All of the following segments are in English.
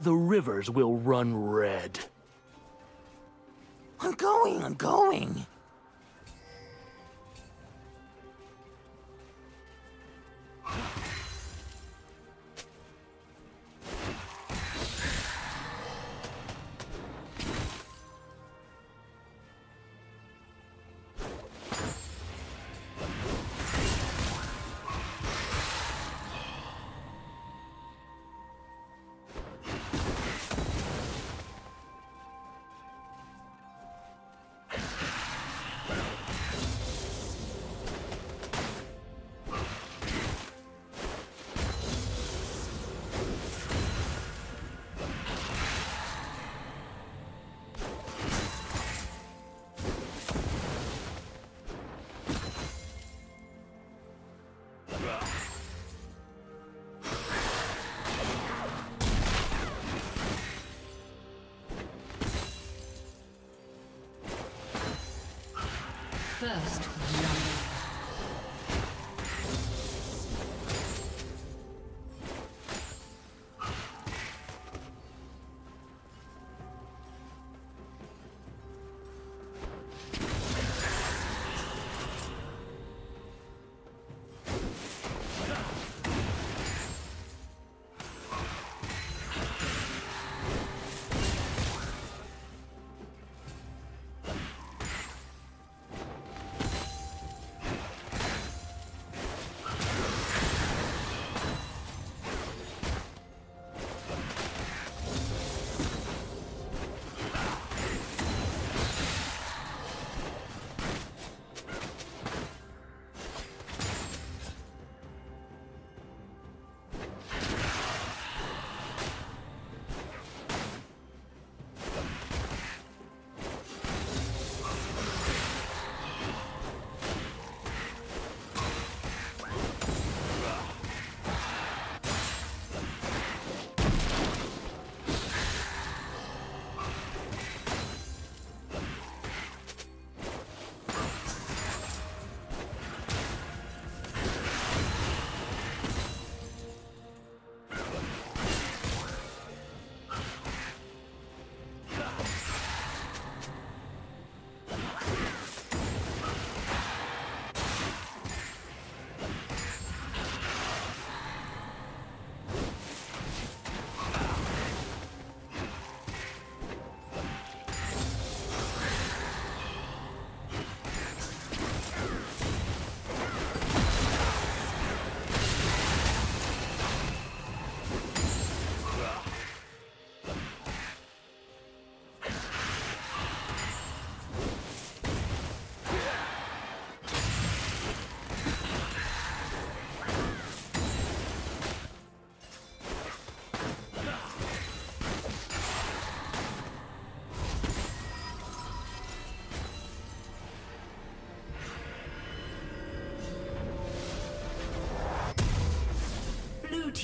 the rivers will run red. I'm going, I'm going. First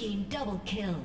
team double kill.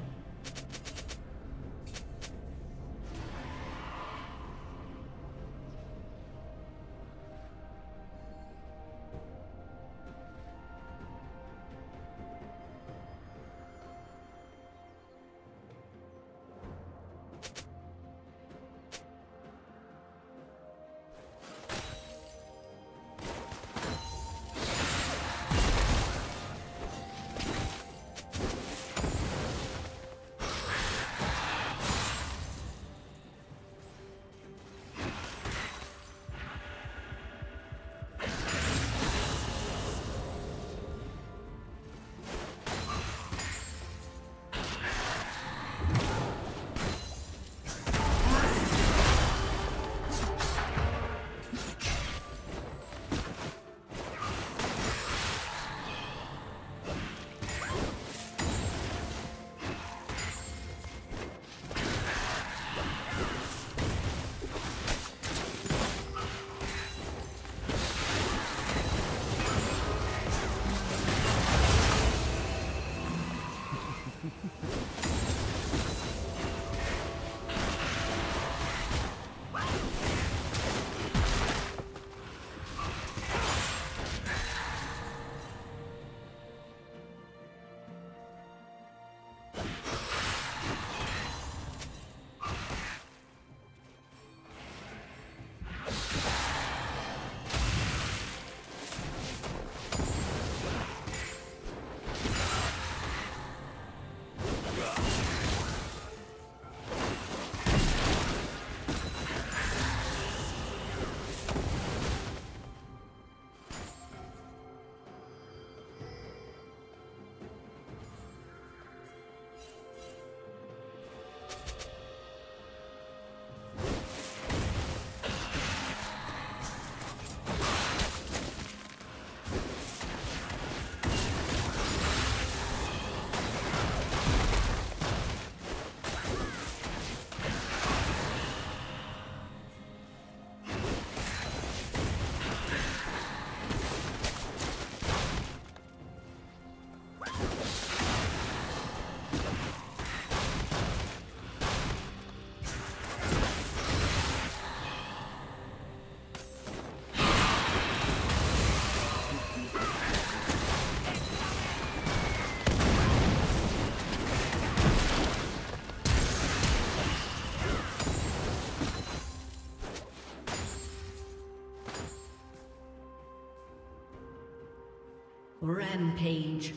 Rampage.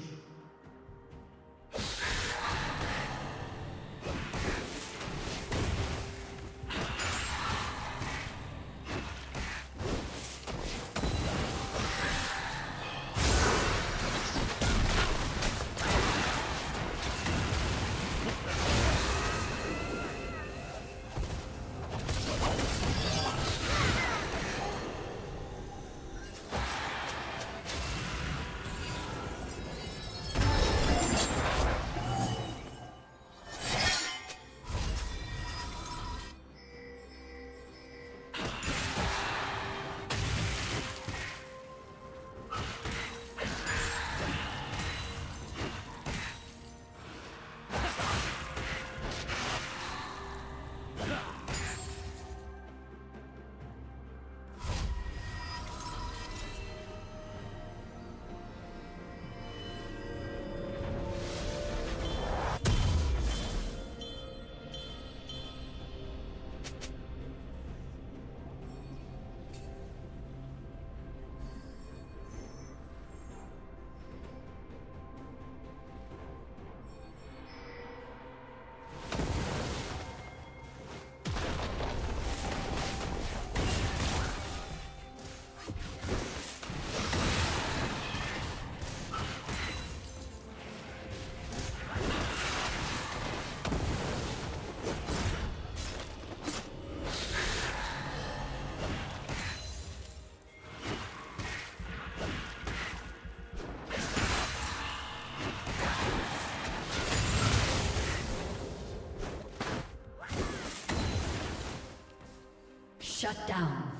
Shut down.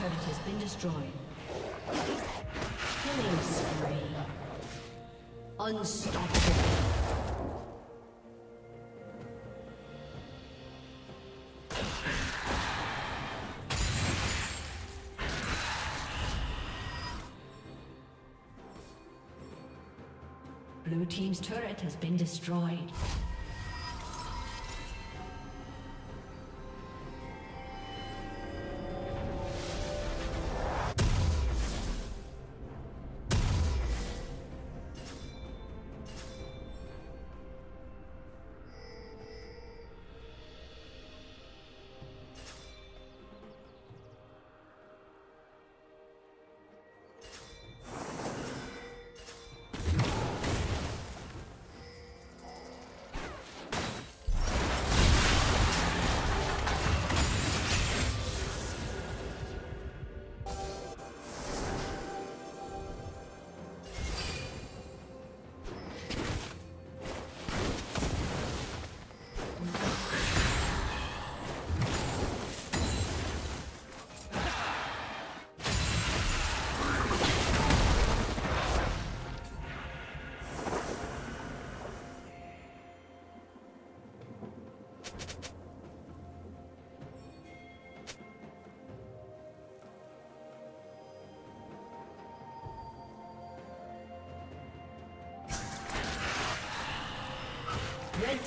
Turret has been destroyed. Killing spree. Unstoppable. Blue Team's turret has been destroyed.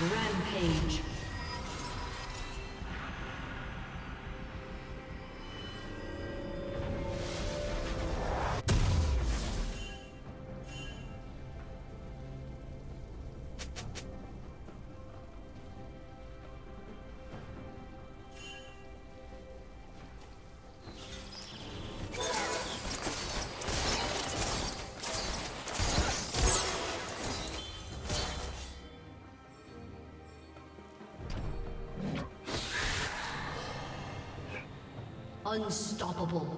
Rampage. Unstoppable.